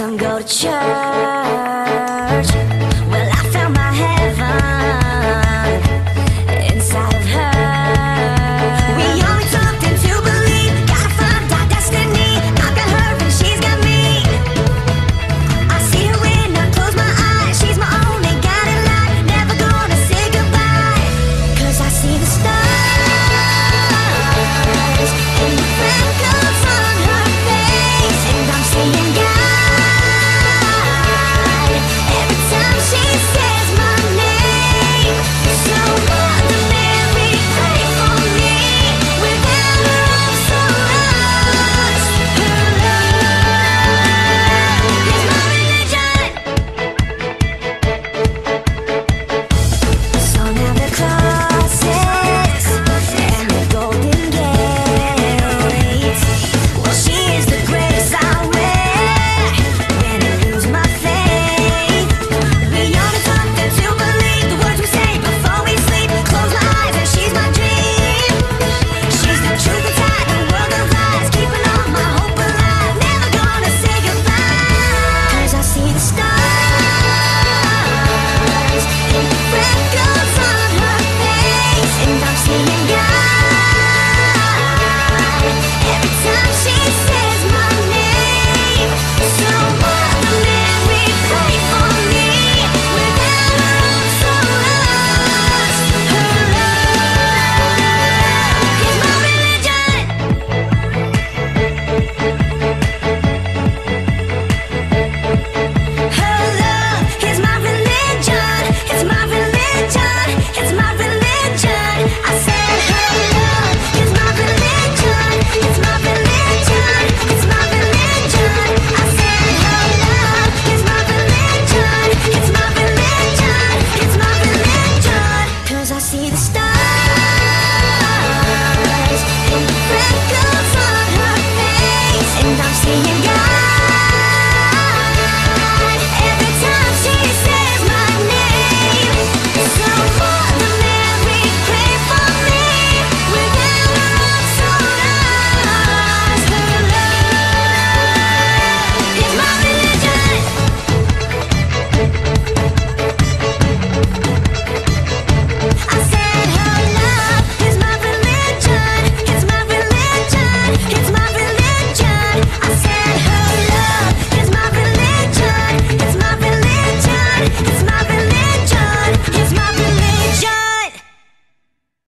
some go to church.